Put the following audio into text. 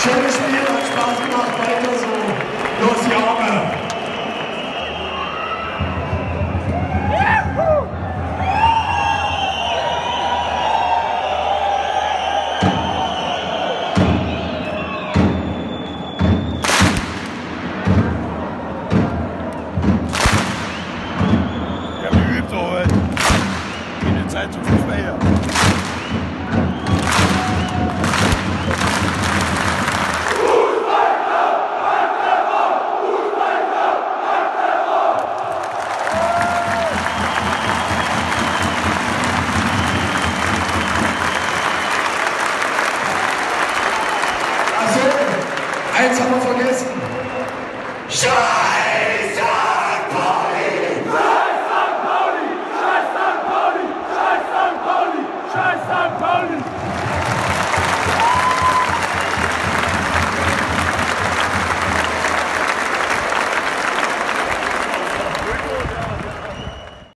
Schönes Spiel, hat Spaß gemacht, weiter so. Los, die Arme. Zeit zum Fußball her. Eins haben wir vergessen. Scheiße!